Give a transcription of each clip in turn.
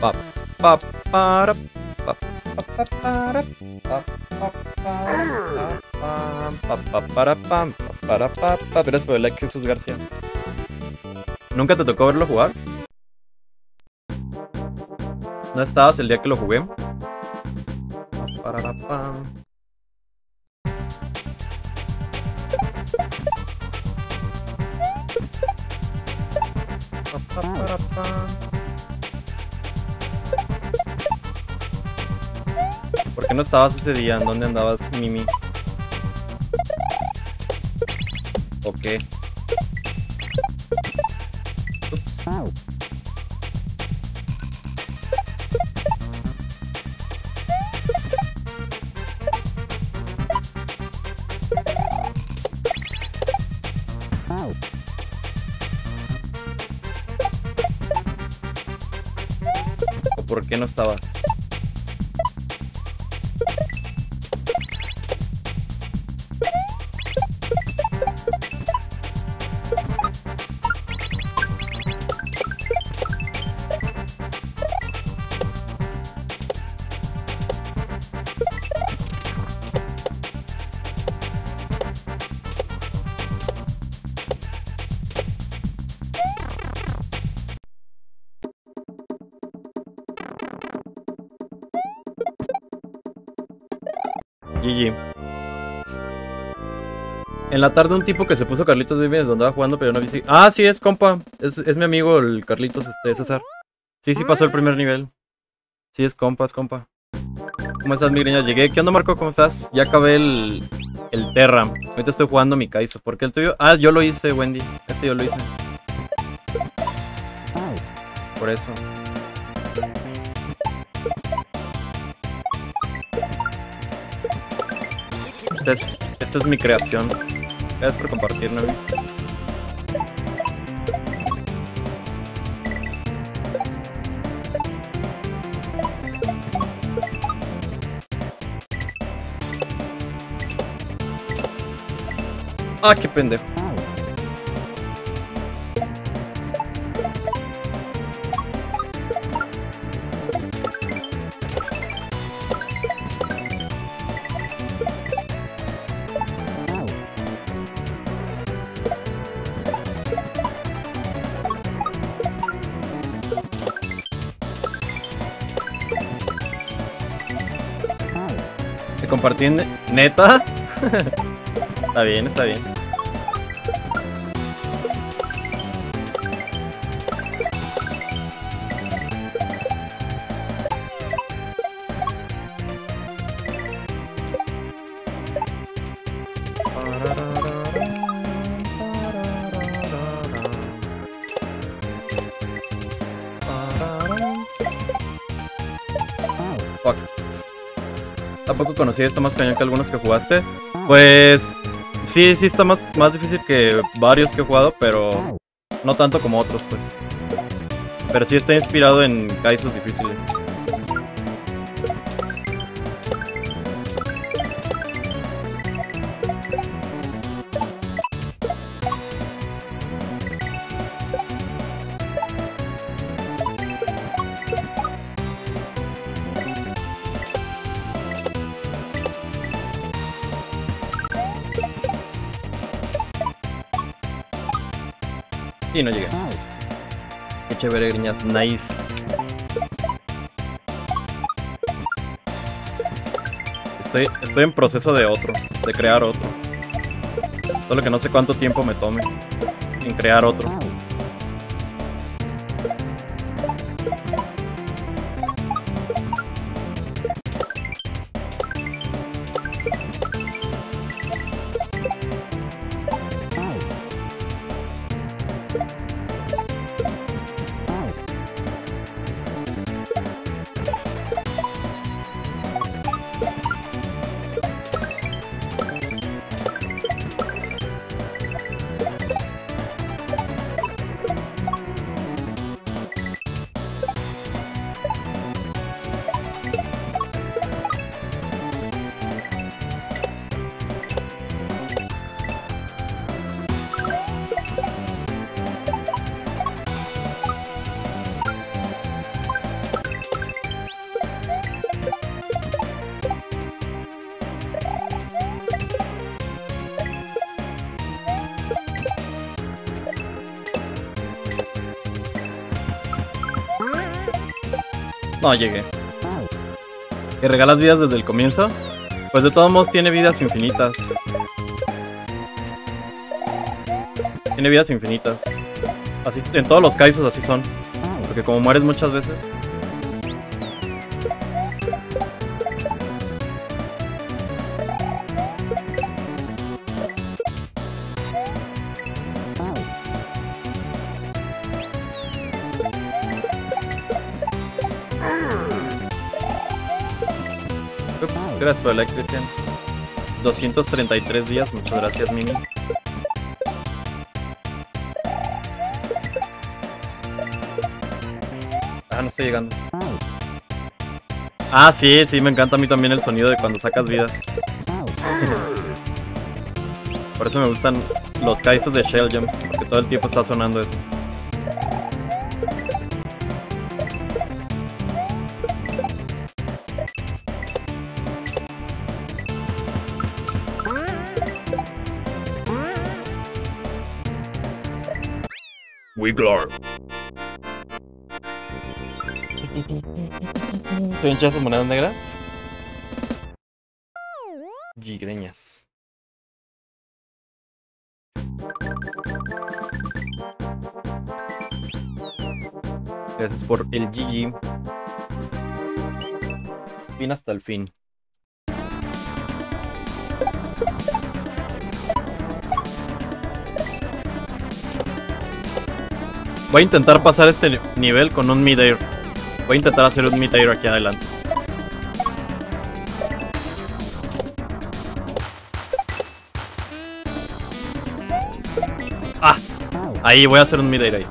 pa, pa, para, pa, pa, pa, para, pa, pa, para, para, por el like, Jesús García. ¿Nunca te tocó verlo jugar? ¿No estabas el día que lo jugué? Pa, para, ¿Por qué no estabas ese día? ¿En dónde andabas, Mimi? ¿O qué? ¿O por qué no estabas? GG. En la tarde un tipo que se puso Carlitos Vives donde andaba jugando, pero no vi si... Ah, sí, es compa. Es, es mi amigo el Carlitos este, César. Sí, sí pasó el primer nivel. Sí, es compa, es compa. ¿Cómo estás, migreña? Llegué. ¿Qué onda, Marco? ¿Cómo estás? Ya acabé el, el Terra. Ahorita estoy jugando mi Kaizo. ¿Por qué el tuyo? Ah, yo lo hice, Wendy. Este yo lo hice. Por eso. Esta es, mi creación. Gracias por compartirlo. Ah, qué pendejo. ¿Te compartí en... ¿Neta? está bien, está bien. Tampoco conocí esta más cañón que algunos que jugaste. Pues sí, sí está más, más difícil que varios que he jugado, pero no tanto como otros, pues. Pero sí está inspirado en Kaisos difíciles. Nice. Estoy, estoy en proceso de otro, de crear otro. Solo que no sé cuánto tiempo me tome en crear otro. No llegué. ¿Que regalas vidas desde el comienzo? Pues de todos modos tiene vidas infinitas. Tiene vidas infinitas. Así, en todos los casos así son. Porque como mueres muchas veces. Gracias por el like, Cristian. 233 días, muchas gracias, Mimi. Ah, no estoy llegando. Ah, sí, sí, me encanta a mí también el sonido de cuando sacas vidas. Por eso me gustan los kaisos de Shell Jumps, porque todo el tiempo está sonando eso. Wiggler. ¿Soy hinchas monedas negras? Gigreñas. Gracias por el GG. Spin hasta el fin. Voy a intentar pasar este nivel con un mid-air. Voy a intentar hacer un mid-air aquí adelante. Ah, ahí voy a hacer un mid-air ahí.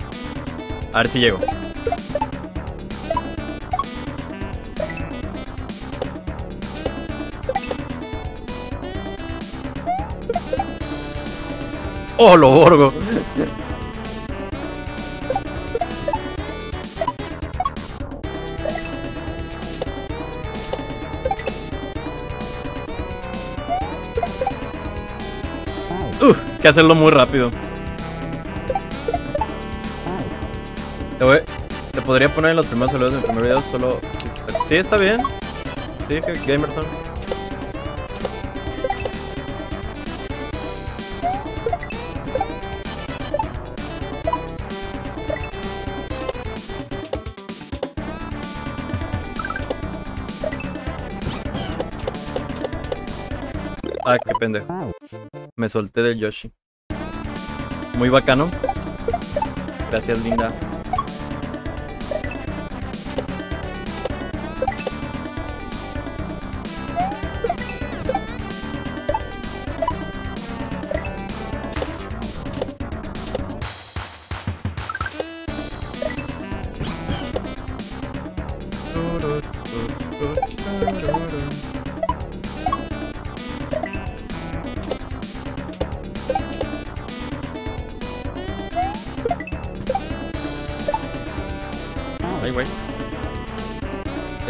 A ver si llego. ¡Oh, lo borgo! Que hacerlo muy rápido. Te, voy- te podría poner en los primeros saludos del primer video solo... Sí, está bien. Sí, Gamerson. Ah, qué pendejo. Me solté del Yoshi. Muy bacano. Gracias, linda.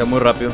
Muy rápido.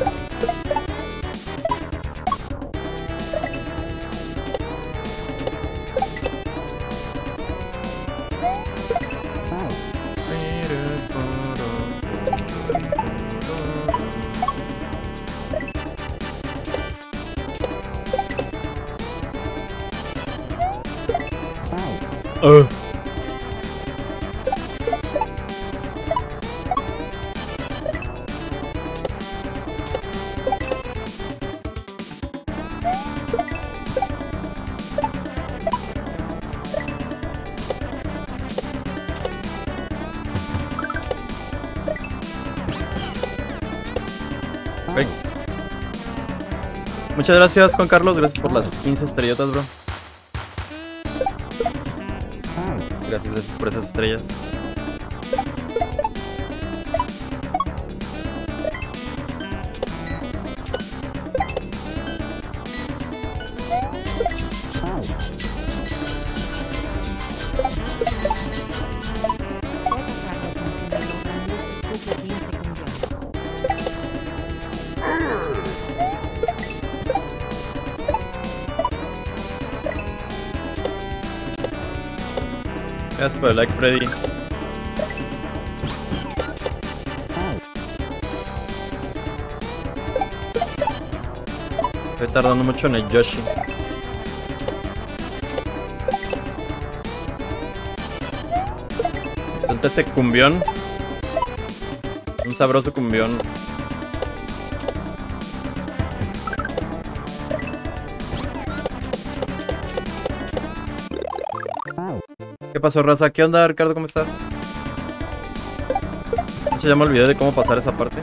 Muchas gracias, Juan Carlos. Gracias por las 15 estrellotas, bro. Gracias, gracias por esas estrellas. Gracias por el like, Freddy. Estoy tardando mucho en el Yoshi. Falta ese cumbión. Un sabroso cumbión. Pasó, raza? ¿Qué onda, Ricardo? ¿Cómo estás? Ya me olvidé de cómo pasar esa parte.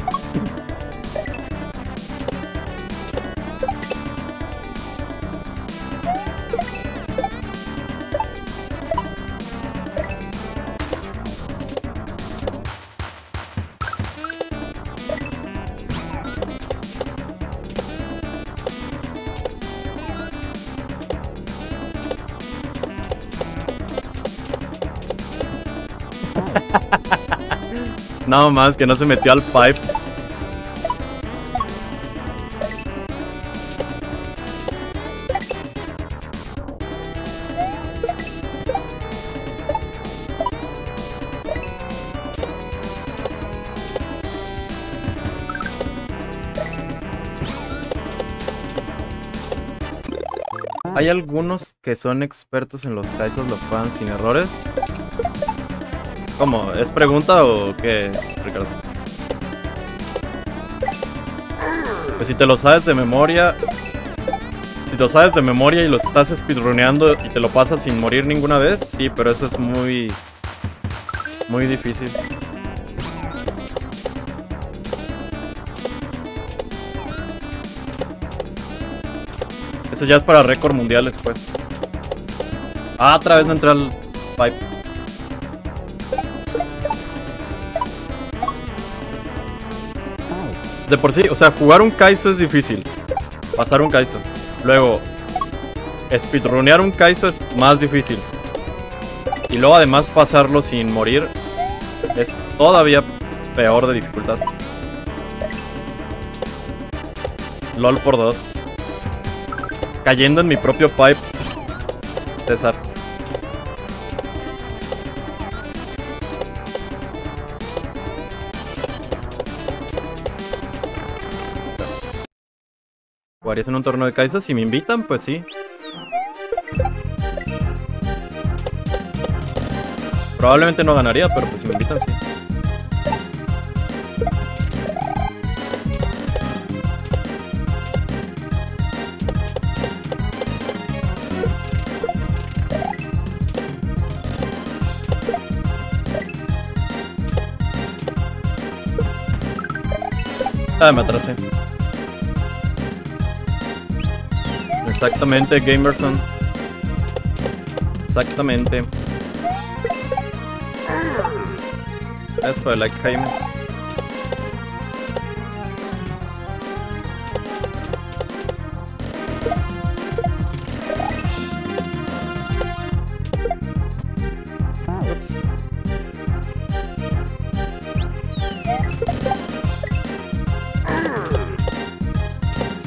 Nada más que no se metió al pipe. Hay algunos que son expertos en los Kaisos lo juegan sin errores. ¿Cómo? ¿Es pregunta o qué, Ricardo? Pues si te lo sabes de memoria. Si lo sabes de memoria y lo estás speedruneando y te lo pasas sin morir ninguna vez, sí, pero eso es muy. Muy difícil. Eso ya es para récord mundial después. Ah, otra vez no entré al pipe. De por sí, o sea, jugar un Kaizo es difícil. Pasar un Kaizo. Luego, speedrunear un Kaizo es más difícil. Y luego además pasarlo sin morir es todavía peor de dificultad. LOL por dos. Cayendo en mi propio pipe. César. ¿Jugarías en un torneo de Kaizo? Si me invitan, pues sí. Probablemente no ganaría, pero pues si me invitan, sí. Ah, me atrasé. Exactamente, Gamerson. Exactamente. Gracias por el like, Jaime.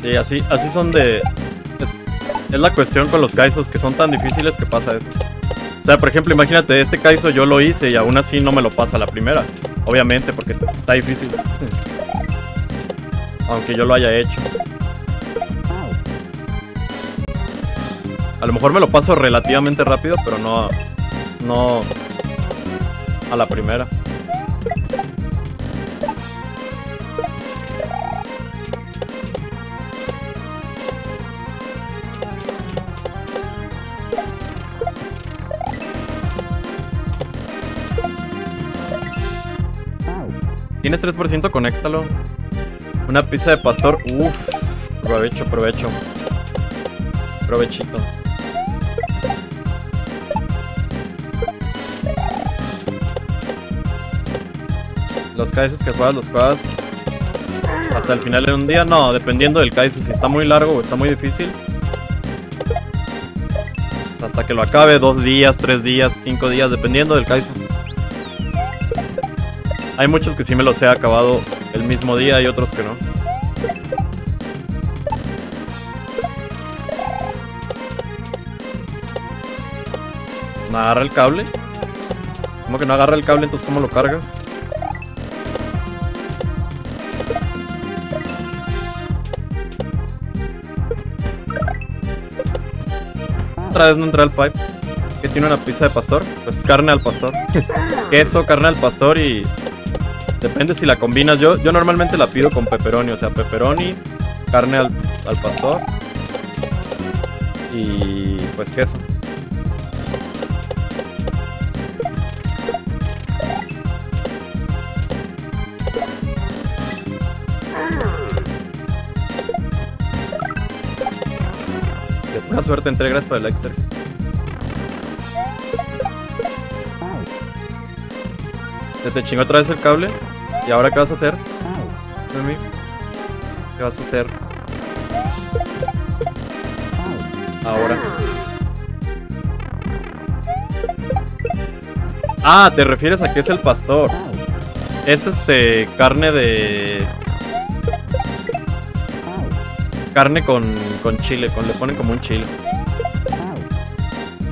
Sí, así, así son de... Es, la cuestión con los Kaisos, que son tan difíciles que pasa eso. O sea, por ejemplo, imagínate, este Kaizo yo lo hice y aún así no me lo pasa la primera. Obviamente, porque está difícil. Aunque yo lo haya hecho. A lo mejor me lo paso relativamente rápido, pero no... No... A la primera. Tienes 3%, conéctalo. Una pizza de pastor. Uff. Provecho, provecho. Provechito. Los kaisos que juegas, los juegas hasta el final de un día. No, dependiendo del kaiso. Si está muy largo o está muy difícil. Hasta que lo acabe, dos días, tres días, cinco días, dependiendo del kaiso. Hay muchos que sí me los he acabado el mismo día y otros que no. ¿No agarra el cable? ¿Cómo que no agarra el cable? Entonces, ¿cómo lo cargas? Otra vez no entré al pipe. ¿Qué tiene una pizza de pastor? Pues carne al pastor. Queso, carne al pastor y. Depende si la combinas. Yo, yo normalmente la pido con pepperoni, o sea, pepperoni, carne al, al pastor y pues queso. De pura suerte entré gracias para el Sergio. Se te chingó otra vez el cable. ¿Y ahora qué vas a hacer? Mami? ¿Qué vas a hacer? Ahora. Ah, te refieres a que es el pastor. Es este carne de carne con, con chile, con le ponen como un chile.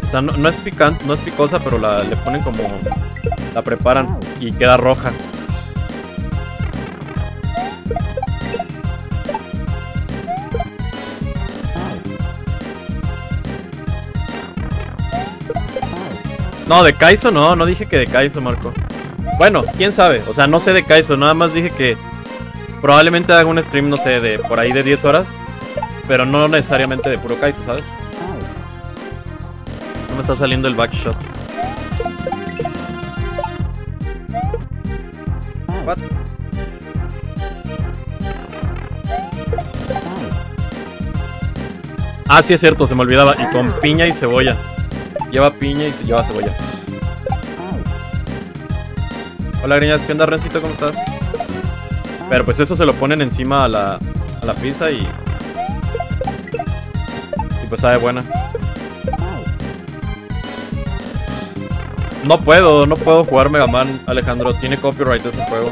O sea, no, no es picante, no es picosa, pero la le ponen como la preparan y queda roja. No, de Kaizo no, no dije que de Kaizo, Marco. Bueno, quién sabe, o sea, no sé de Kaizo, nada más dije que probablemente haga un stream, no sé, de por ahí de 10 horas, pero no necesariamente de puro Kaizo, ¿sabes? No me está saliendo el backshot. What? Ah, sí es cierto, se me olvidaba. Y con piña y cebolla. Lleva piña y se lleva cebolla. Hola, Griñas, ¿qué onda, Rencito? ¿Cómo estás? Pero pues eso se lo ponen encima a la, a la pizza y... Y pues sabe buena. No puedo, no puedo jugar Mega Man, Alejandro. Tiene copyright ese juego.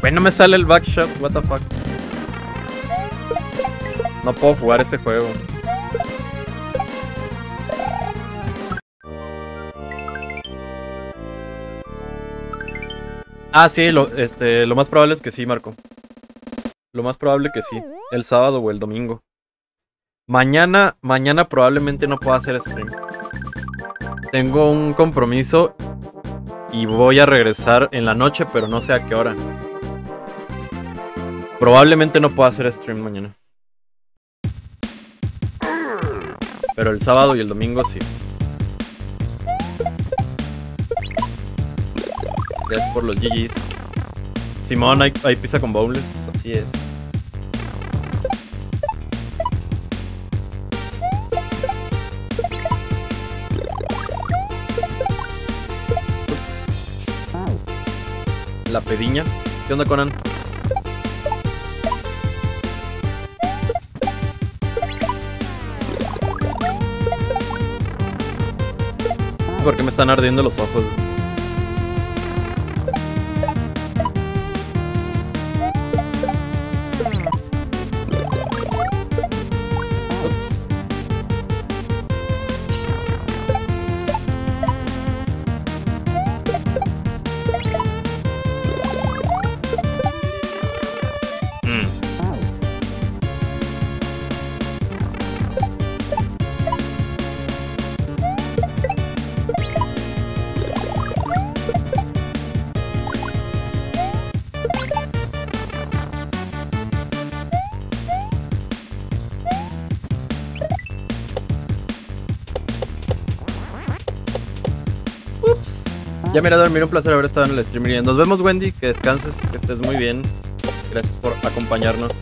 Güey, no me sale el backshot, what the fuck. No puedo jugar ese juego. Ah, sí, lo, este, lo más probable es que sí, Marco. Lo más probable que sí. El sábado o el domingo. Mañana, mañana probablemente no pueda hacer stream. Tengo un compromiso y voy a regresar en la noche, pero no sé a qué hora. Probablemente no pueda hacer stream mañana. Pero el sábado y el domingo sí. Gracias por los GG's. Simón, hay, hay pizza con bowls, así es. La pediña. ¿Qué onda, Conan? ¿Por qué me están ardiendo los ojos? Ya me dormir, un placer haber estado en el stream. y Nos vemos, Wendy. Que descanses, que estés muy bien. Gracias por acompañarnos.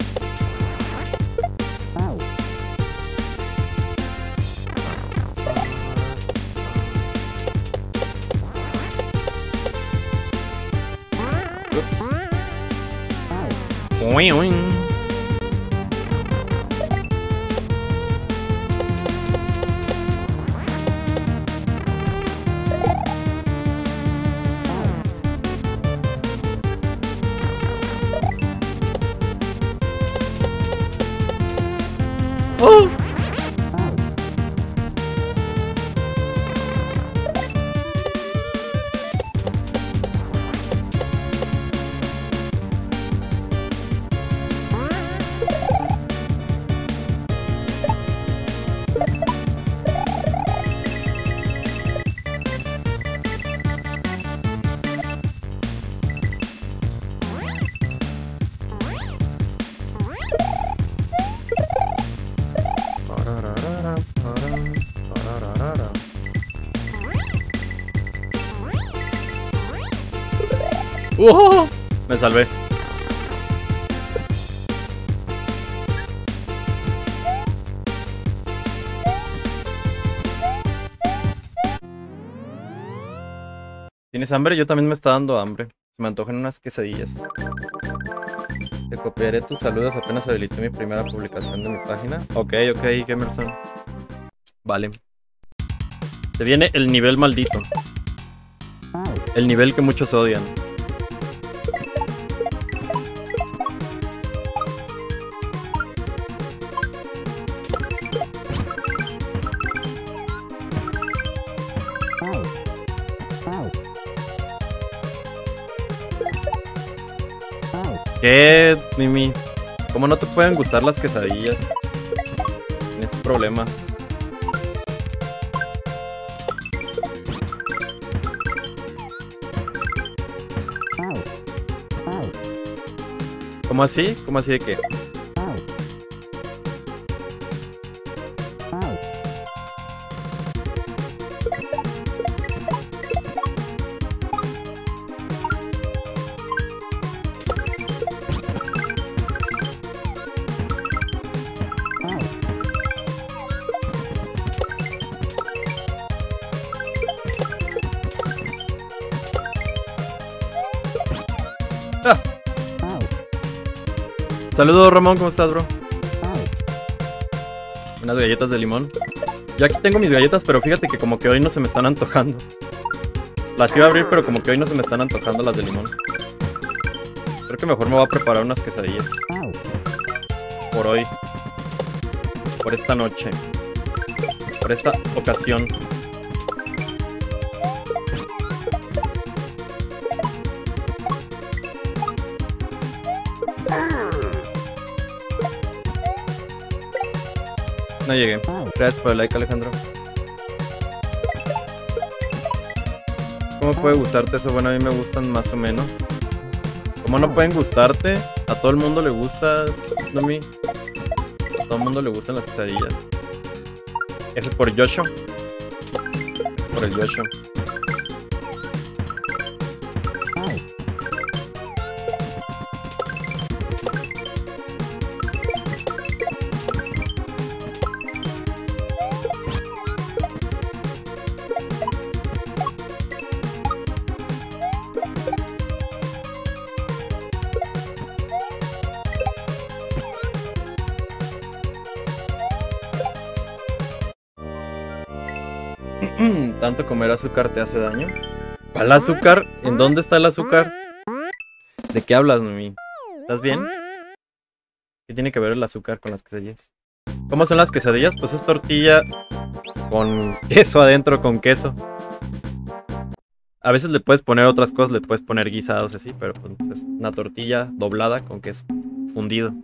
¡Oh! ¡Oh! Me salvé. ¿Tienes hambre? Yo también me está dando hambre. Se me antojan unas quesadillas. Te copiaré tus saludos apenas habilité mi primera publicación de mi página. Ok, ok, Gamerson. Vale. Te viene el nivel maldito. El nivel que muchos odian. ¿Qué, Mimi? ¿Cómo no te pueden gustar las quesadillas? Tienes problemas. ¿Cómo así? ¿Cómo así de qué? Saludos Ramón, ¿cómo estás, bro? Unas galletas de limón. Yo aquí tengo mis galletas, pero fíjate que como que hoy no se me están antojando. Las iba a abrir, pero como que hoy no se me están antojando las de limón. Creo que mejor me voy a preparar unas quesadillas. Por hoy. Por esta noche. Por esta ocasión. No llegué. Gracias por el like, Alejandro. ¿Cómo puede gustarte eso? Bueno, a mí me gustan más o menos. ¿Cómo no pueden gustarte? A todo el mundo le gusta, no a mí. A todo el mundo le gustan las quesadillas. F por Yosho. Por el Yosho. ¿Tanto comer azúcar te hace daño? ¿Al azúcar? ¿En dónde está el azúcar? ¿De qué hablas, Mimi? ¿Estás bien? ¿Qué tiene que ver el azúcar con las quesadillas? ¿Cómo son las quesadillas? Pues es tortilla con queso adentro, con queso. A veces le puedes poner otras cosas, le puedes poner guisados así, pero pues es una tortilla doblada con queso, fundido.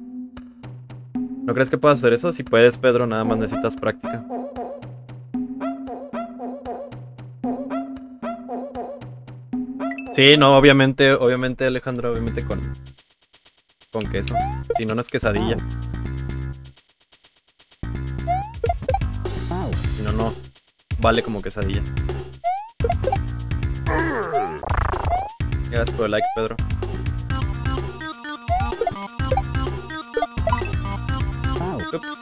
¿No crees que puedas hacer eso? Si puedes, Pedro, nada más necesitas práctica. Sí, no, obviamente, obviamente, Alejandro, obviamente con, con queso. Si no, no es quesadilla. Si no, no vale como quesadilla. Gracias por el like, Pedro. Ups.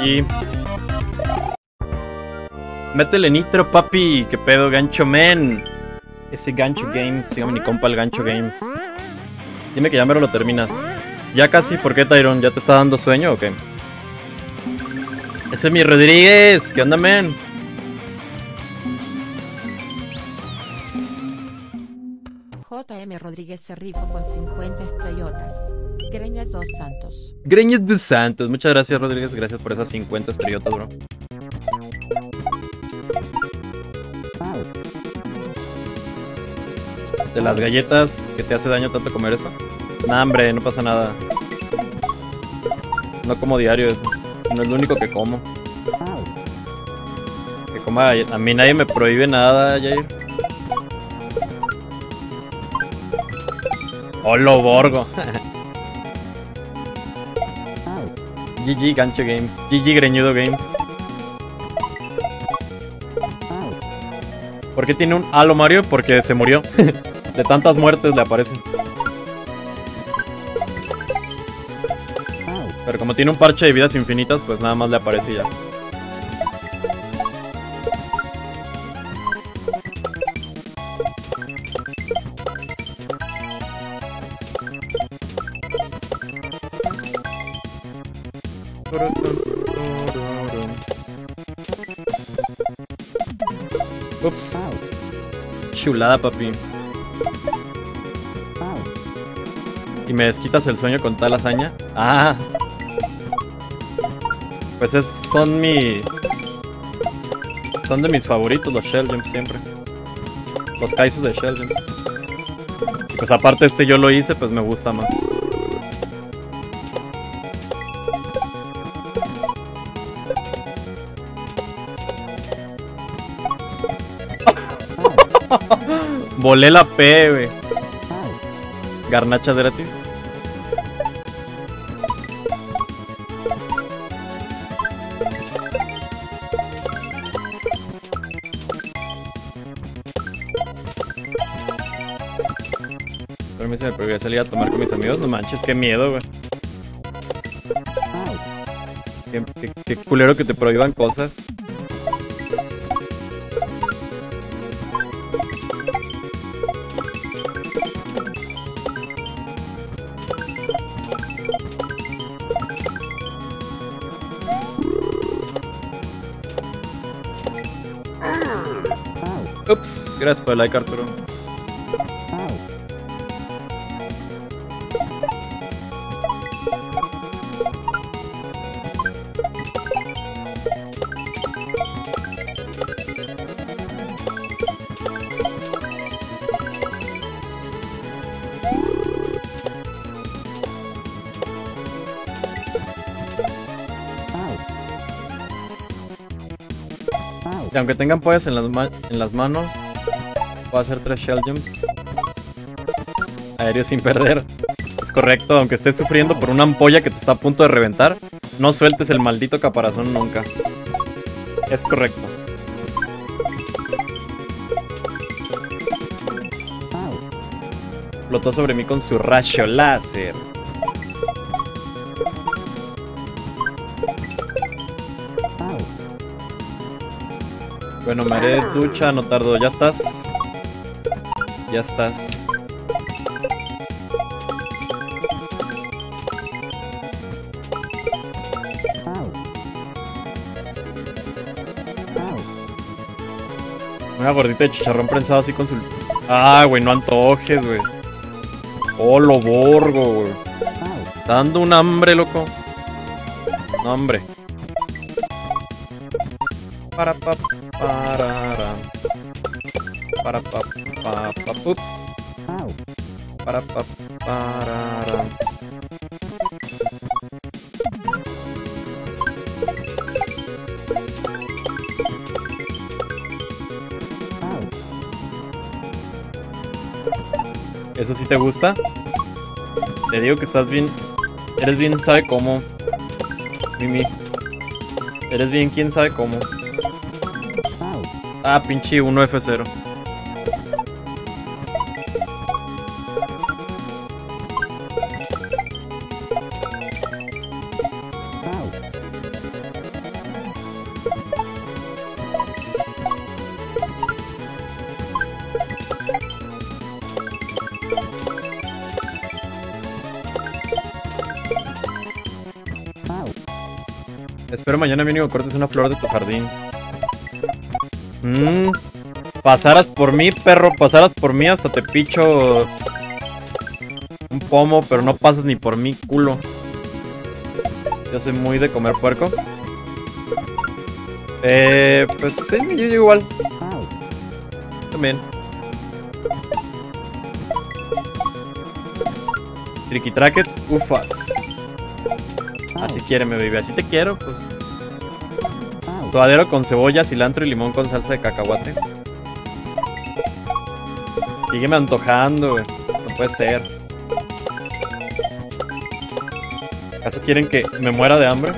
GG. Métele nitro, papi. ¿Qué pedo, gancho men? Ese gancho games. Sígame mi compa el gancho games. Dime que ya mero lo terminas. Ya casi, ¿por qué, Tyron? ¿Ya te está dando sueño o qué? Ese es mi Rodríguez. ¿Qué onda, men? JM Rodríguez se rifó con 50 estrellotas. Greñas dos Santos. Greñas dos Santos. Muchas gracias, Rodríguez. Gracias por esas 50 estrellotas, bro. De las galletas que te hace daño tanto comer eso. Nah, hombre, no pasa nada. No como diario eso. No es lo único que como. Que coma galletas. A mí nadie me prohíbe nada, Jair. Holo Borgo. GG Gancho Games. GG Greñudo Games. ¿Por qué tiene un halo Mario? Porque se murió. De tantas muertes le aparece. Pero como tiene un parche de vidas infinitas, pues nada más le aparece y ya. Ups. Chulada, papi. ¿Y me desquitas el sueño con tal hazaña? Ah. Pues es, son mi... Son de mis favoritos los Shell Gems siempre. Los Kaisos de Shell. Y pues aparte este yo lo hice, pues me gusta más. Volé la P, güey. Garnachas gratis. Permiso, me prohibí salir a tomar con mis amigos. No manches, qué miedo, güey. Qué, qué- qué culero que te prohíban cosas. Ups, gracias por el like, Arturo. Aunque tengan pollas en las, en las manos, puedo hacer tres Shell Gems. Aéreo sin perder. Es correcto, aunque estés sufriendo por una ampolla que te está a punto de reventar, no sueltes el maldito caparazón nunca. Es correcto. Flotó sobre mí con su rayo láser. Bueno, me haré ducha, no tardo. ¿Ya estás? Ya estás. Una gordita de chicharrón prensado así con su... Ah, güey, no antojes, güey. Oh, lo borgo, güey. Dando un hambre, loco. No, hombre. Para pa pa pa ups para pa para ¿Eso sí te gusta? Te digo que estás bien. Eres bien, sabe cómo. Mimi. Eres bien, quién sabe cómo. Ah, pinche 1F0. Espero mañana mínimo cortes una flor de tu jardín. Mmm. Pasaras por mí, perro, pasaras por mí hasta te picho un pomo, pero no pasas ni por mí, culo. Yo soy muy de comer puerco. Eh, pues sí, yo igual. También. Tricky Trackets, ufas. Así quiere, me baby. Así te quiero, pues. Suadero con cebolla, cilantro y limón con salsa de cacahuate. Sígueme antojando, güey. No puede ser. ¿Acaso quieren que me muera de hambre?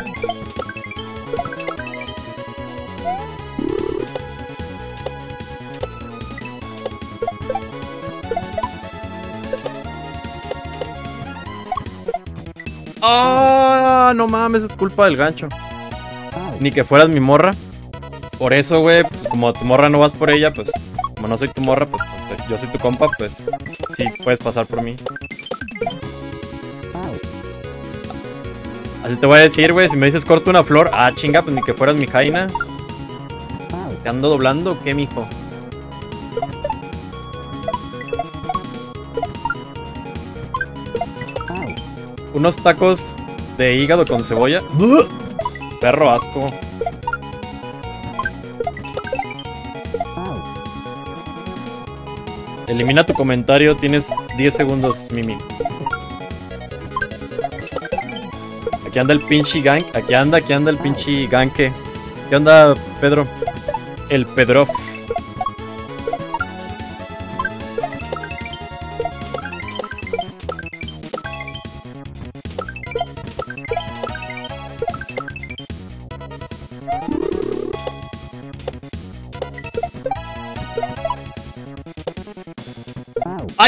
¡Ah! no mames, es culpa del gancho. Ni que fueras mi morra. Por eso, güey, como tu morra no vas por ella, pues como no soy tu morra, pues, pues yo soy tu compa, pues sí, puedes pasar por mí. Así te voy a decir, güey, si me dices corto una flor, ah, chinga, pues ni que fueras mi jaina. ¿Te ando doblando qué, mijo? Unos tacos de hígado con cebolla. Perro asco. Elimina tu comentario, tienes 10 segundos, Mimi. Aquí anda el pinche gang, aquí anda, aquí anda el pinche ganque. ¿Qué onda, Pedro? El Pedrof.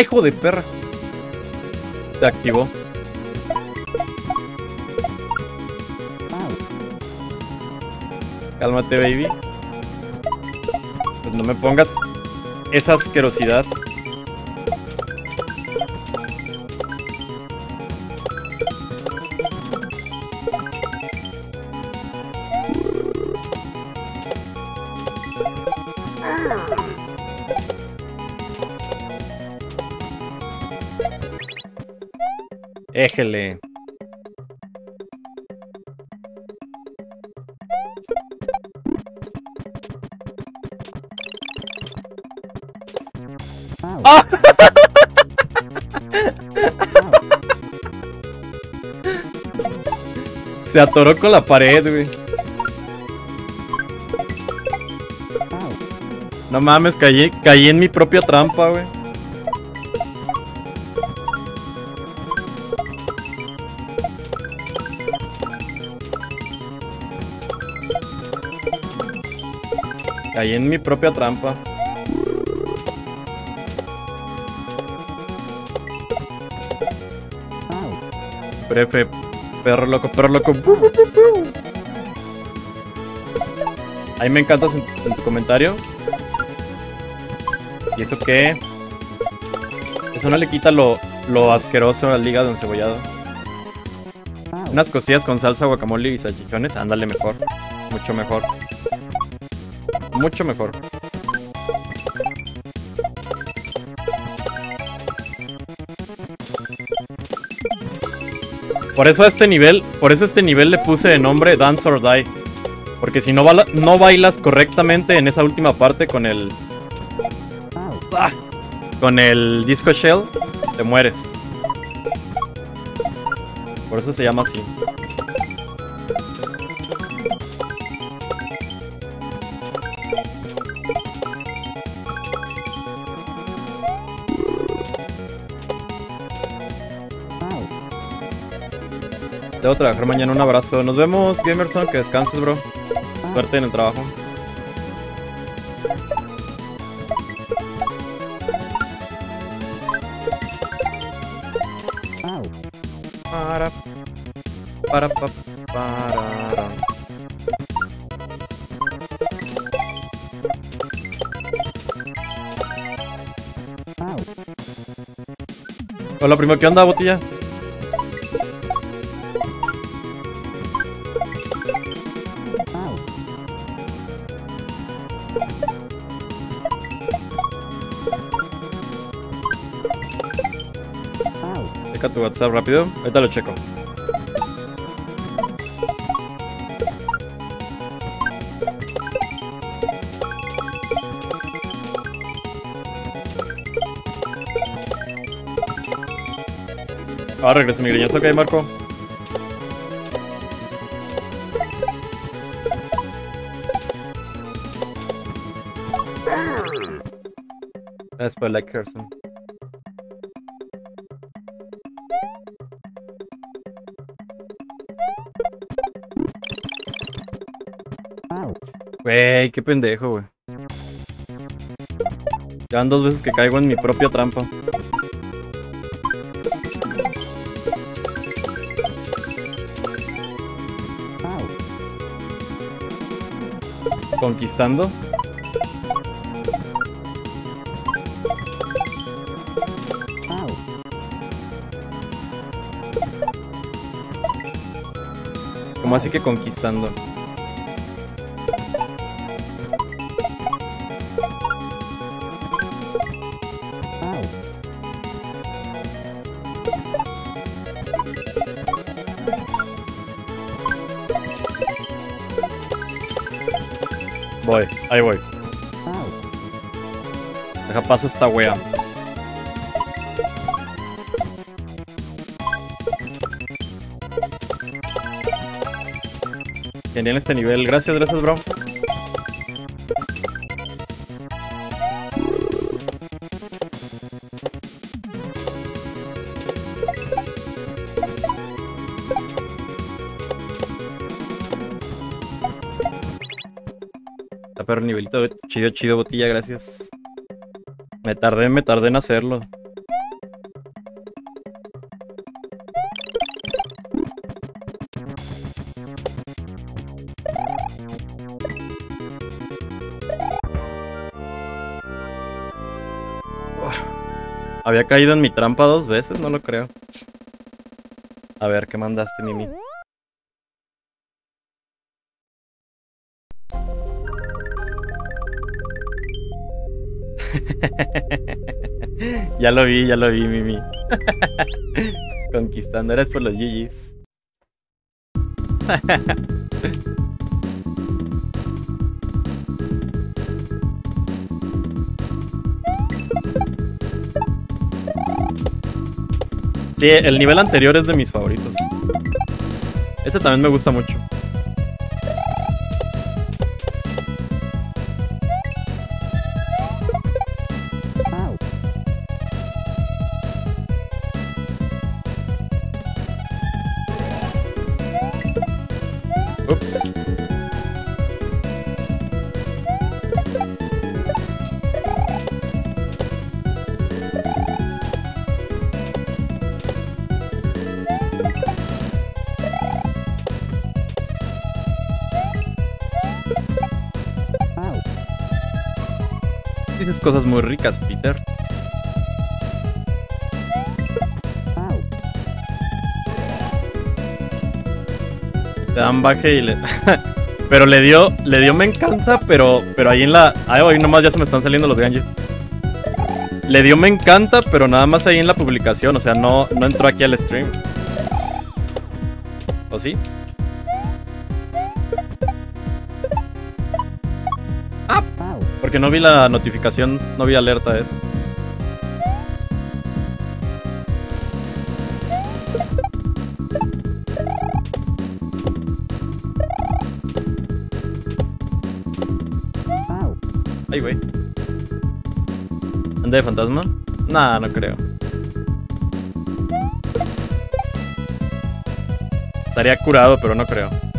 ¡Ay, hijo de perra! Se activó. Cálmate, baby. Pues no me pongas esa asquerosidad. Se atoró con la pared, güey. No mames, caí, caí en mi propia trampa, güey. Caí en mi propia trampa. Prefe, perro loco, perro loco. Ahí me encantas en, tu comentario. ¿Y eso qué? Eso no le quita lo, lo asqueroso al hígado encebollado. Unas cosillas con salsa, guacamole y salchichones, ándale mejor. Mucho mejor. Mucho mejor. Por eso a este nivel, por eso a este nivel le puse de nombre Dance or Die. Porque si no, no bailas correctamente en esa última parte con el... ¡Ah! Con el disco shell, te mueres. Por eso se llama así. Debo trabajar mañana. Un abrazo. Nos vemos, Gamerson. Que descanses, bro. Suerte en el trabajo. Para. Para, pa, para. Hola, primo. ¿Qué onda, botella? WhatsApp rápido. Ahorita lo checo. Ahora regreso mi greñazo, ok, Marco. Like. Güey, qué pendejo, güey. Ya van dos veces que caigo en mi propia trampa. Conquistando. ¿Cómo así que conquistando? Voy, ahí voy. Deja paso esta wea. Genial este nivel. Gracias, gracias, bro. Perro nivelito. Chido, chido, botilla, gracias. Me tardé, me tardé en hacerlo. Había caído en mi trampa dos veces, no lo creo. A ver, ¿qué mandaste, Mimi? ya lo vi, ya lo vi, Mimi. Conquistando, eres por los GGs. Sí, el nivel anterior es de mis favoritos. Ese también me gusta mucho. Cosas muy ricas, Peter. Te dan baje y le... pero le dio, le dio me encanta, pero, pero ahí en la... Ay, hoy nomás ya se me están saliendo los ganjos. Le dio me encanta, pero nada más ahí en la publicación, o sea, no, no entró aquí al stream. ¿O sí? Porque no vi la notificación, no vi alerta de eso. Ay, güey. ¿Anda de fantasma? Nah, no creo. Estaría curado, pero no creo.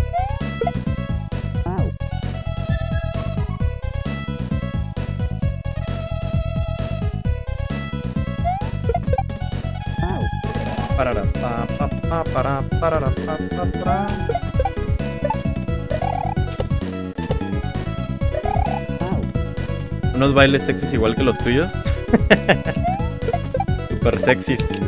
Parara, pa, pa, pa, para, parara, pa, pa, pa. Unos bailes sexys igual que los tuyos. Super sexys.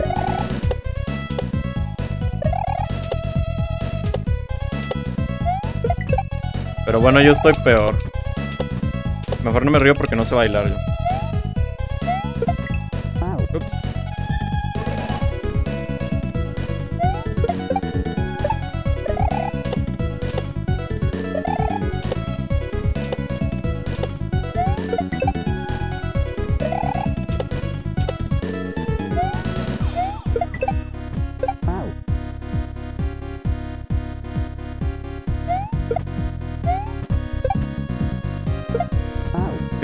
Pero bueno, yo estoy peor. Mejor no me río porque no sé bailar yo.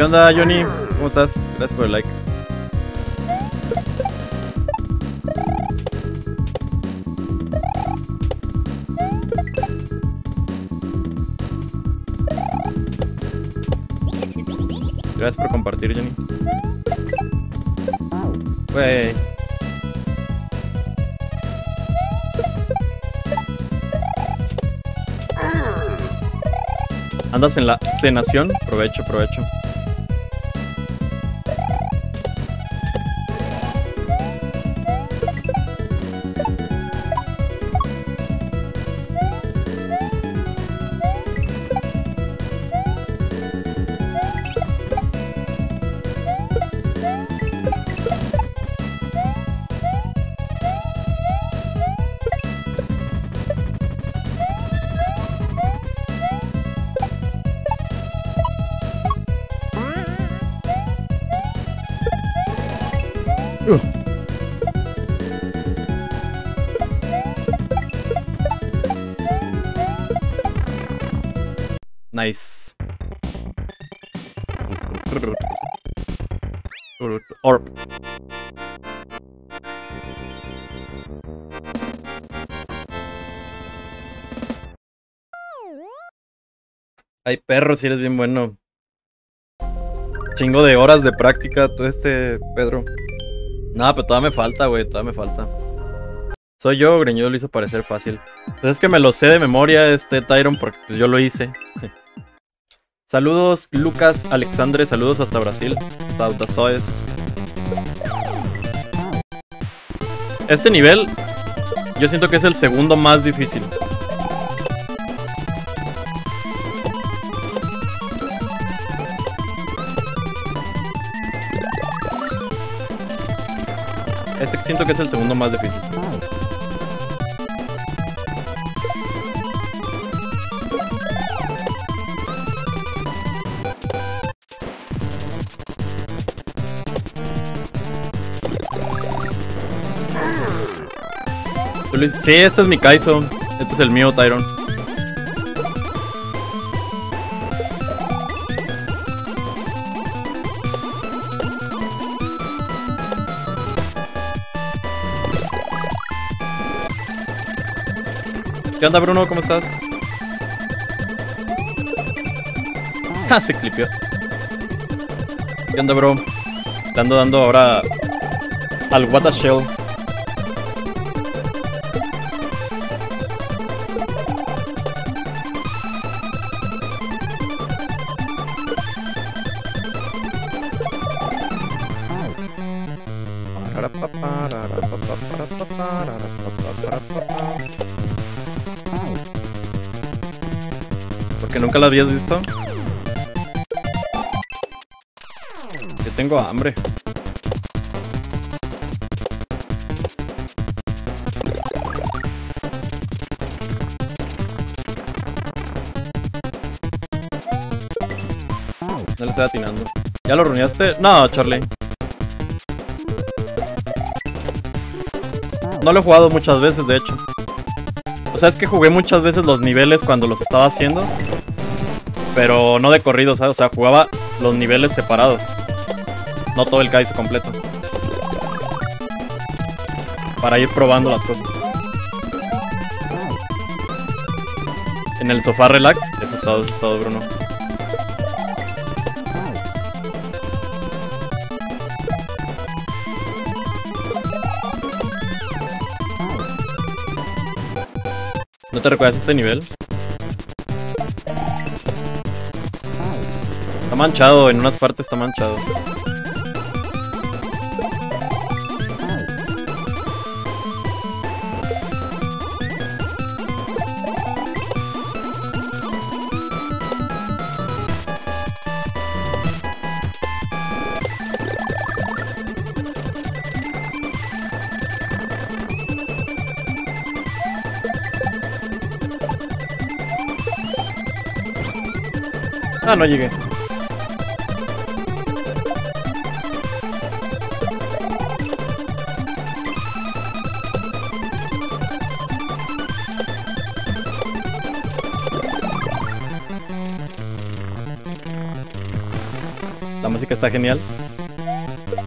Onda, Johnny? ¿Cómo estás? Gracias por el like. Gracias por compartir, Johnny. Wey. ¿Andas en la cenación? Provecho, provecho. Nice. Orb. Ay, perro, si eres bien bueno. Chingo de horas de práctica, tú este, Pedro. Nada, pero todavía me falta, güey, todavía me falta. Soy yo, Greñudo lo hizo parecer fácil. Pues es que me lo sé de memoria este Tyron porque pues, yo lo hice. Saludos, Lucas Alexandre, saludos hasta Brasil. Saudações. Este nivel, yo siento que es el segundo más difícil. Este siento que es el segundo más difícil. Sí, este es mi Kaizo. Este es el mío, Tyron. ¿Qué onda, Bruno? ¿Cómo estás? Ah, se. ¿Qué onda, bro? Te ando dando ahora al Water Shell. ¿Nunca la habías visto? Que tengo hambre. No le estoy atinando. ¿Ya lo reuníaste? No, Charlie. No lo he jugado muchas veces, de hecho. O sea, es que jugué muchas veces los niveles cuando los estaba haciendo. Pero no de corrido, ¿sabes? O sea, jugaba los niveles separados. No todo el Kaizo completo. Para ir probando las cosas. En el sofá relax, ese estado, ese estado, Bruno. ¿No te recuerdas este nivel? Manchado, en unas partes está manchado. Ah, no llegué. Está genial.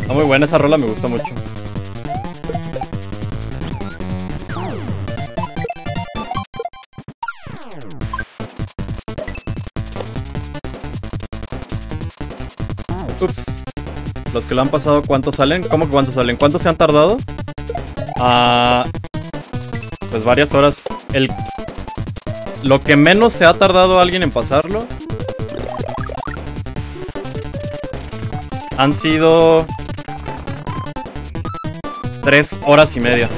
Está muy buena esa rola, me gusta mucho. Ups. Los que lo han pasado, ¿cuántos salen? ¿Cómo que cuántos salen? ¿Cuántos se han tardado? Ah, pues varias horas. El, lo que menos se ha tardado alguien en pasarlo han sido tres horas y media.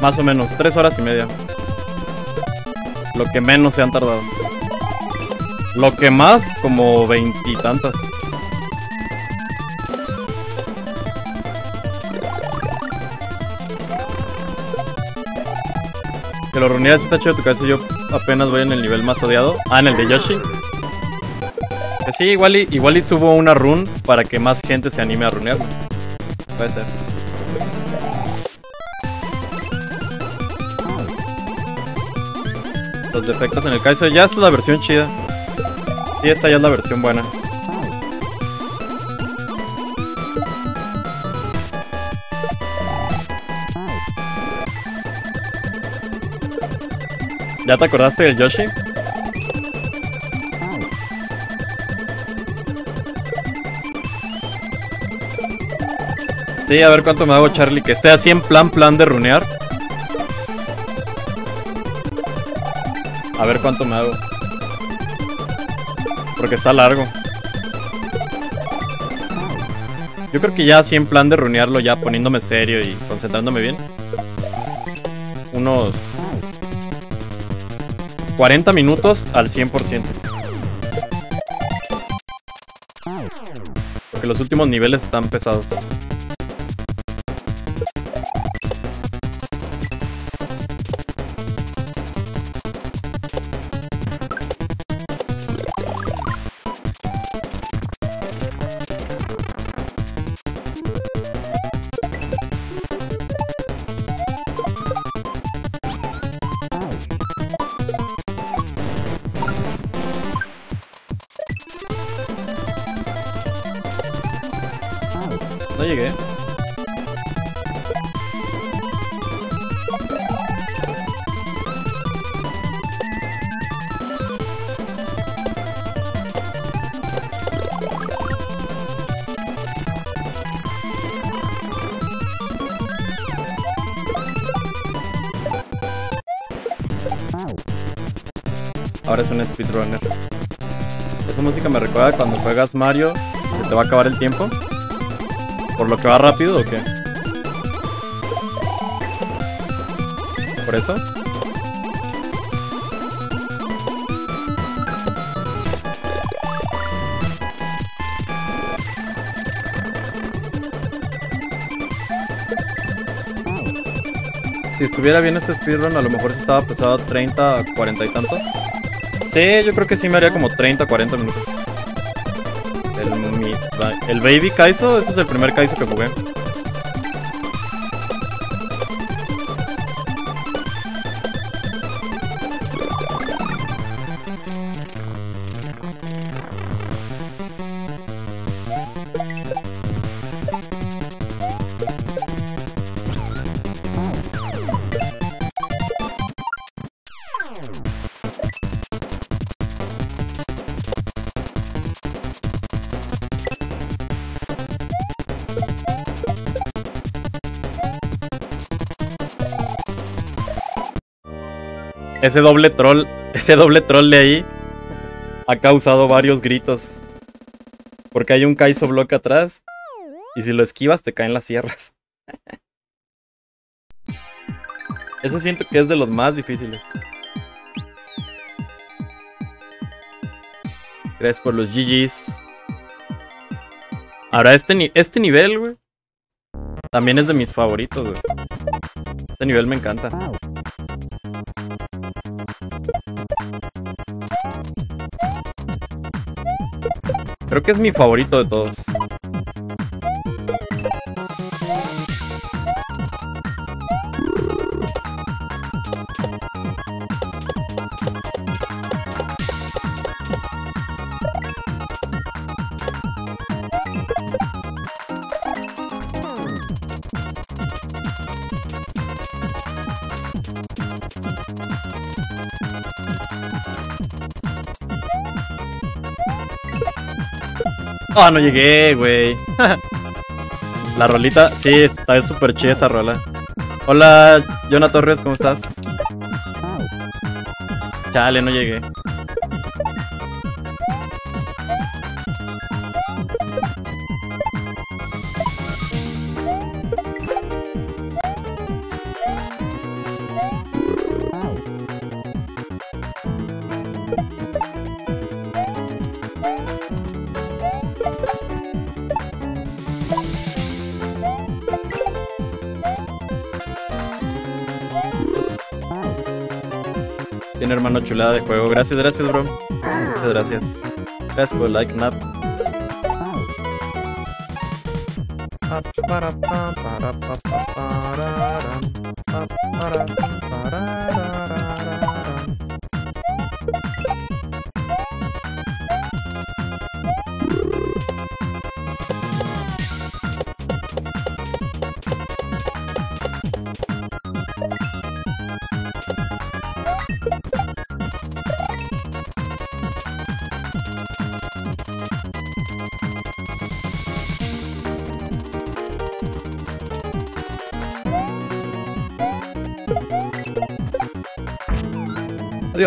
Más o menos, tres horas y media. Lo que menos se han tardado. Lo que más, como veintitantas. Que lo reunías está chido tu cabeza. Yo apenas voy en el nivel más odiado. Ah, en el de Yoshi. Que sí, igual y, igual y subo una run para que más gente se anime a runear. Puede ser. Los defectos en el Kaizo. Ya esta es la versión chida. Y esta ya es la versión buena. ¿Ya te acordaste del Yoshi? Sí, a ver cuánto me hago Charlie. Que esté así en plan plan de runear. A ver cuánto me hago. Porque está largo. Yo creo que ya así en plan de runearlo, ya poniéndome serio y concentrándome bien. Unos 40 minutos al 100%. Porque los últimos niveles están pesados. No llegué. Ahora es un speedrunner. Esa música me recuerda cuando juegas Mario se te va a acabar el tiempo. ¿Por lo que va rápido o qué? ¿Por eso? Si estuviera bien ese speedrun, a lo mejor si estaba pesado 30, 40 y tanto. Sí, yo creo que sí me haría como 30, 40 minutos. El, Baby Kaizo, ese es el primer Kaizo que jugué. Ese doble troll, ese doble troll de ahí ha causado varios gritos. Porque hay un Kaizo bloque atrás y si lo esquivas te caen las sierras. Ese siento que es de los más difíciles. Gracias por los GG's. Ahora este, este nivel, güey. También es de mis favoritos, güey. Este nivel me encanta. Creo que es mi favorito de todos. Oh, no llegué, güey. La rolita, sí, está súper chida esa rola. Hola, Jonah Torres, ¿cómo estás? Chale, no llegué. Tiene hermano chulada de juego. Gracias, gracias, bro. Muchas gracias. Gracias por like, Nat.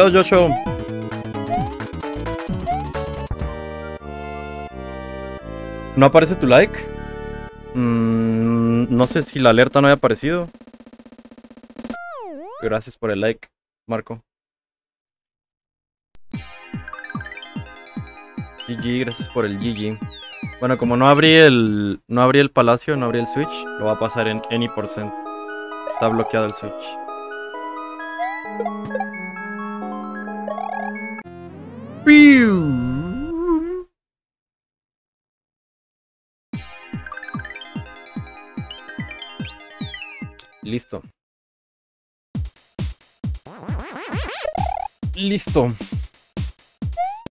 Adiós. ¿No aparece tu like? Mm, no sé si la alerta no haya aparecido. Gracias por el like, Marco. GG, gracias por el GG. Bueno, como no abrí el no abrí el palacio, no abrí el switch, lo va a pasar en any percent. Está bloqueado el switch. Listo. Listo.